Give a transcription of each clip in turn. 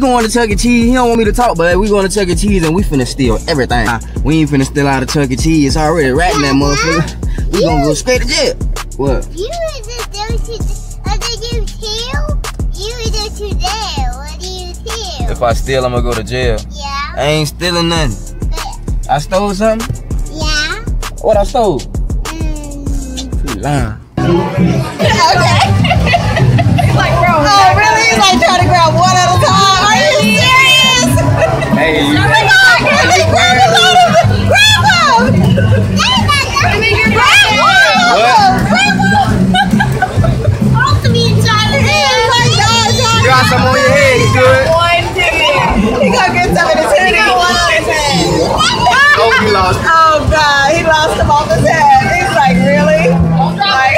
going to Chuck E. Cheese. He don't want me to talk, but we going to Chuck E. Cheese and we finna steal everything. We ain't finna steal out of Chuck E. Cheese. It's already ratting that motherfucker. We gonna go straight to jail. What? You either go to other you kill, you either to jail. What do you feel? If I steal, I'm gonna go to jail. Yeah. I ain't stealing nothing. But, I stole something? yeah. What I stole? Mm. You lying. lost. Oh God, he lost him off his head. He's like, really? Like,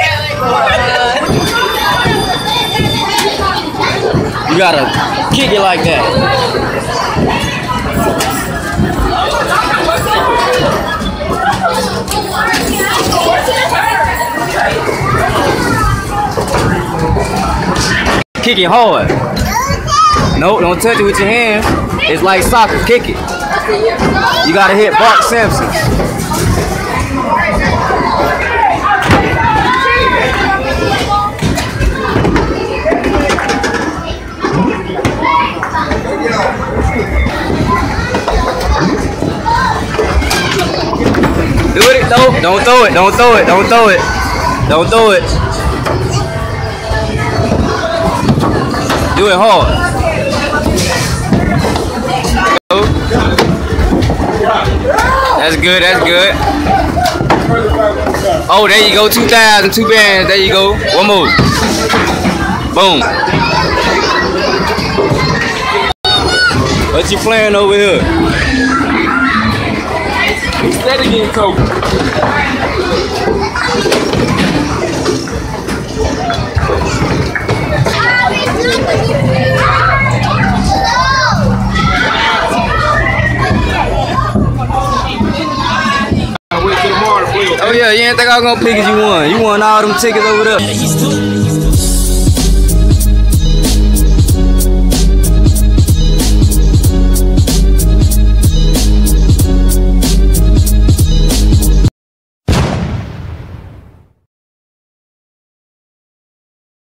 You gotta kick it like that. Kick it hard. No, don't touch it with your hand. It's like soccer. Kick it. You gotta hit Bart Simpson. Do it. No, don't throw it. Don't throw it. Don't throw it. Don't throw it. Do it hard. That's good. That's good. Oh, there you go. 2,000. Two bands. There you go. One more. Boom. What you playing over here? Instead of getting coke. Oh yeah, you ain't think I was gonna pick as you won. You won all them tickets over there.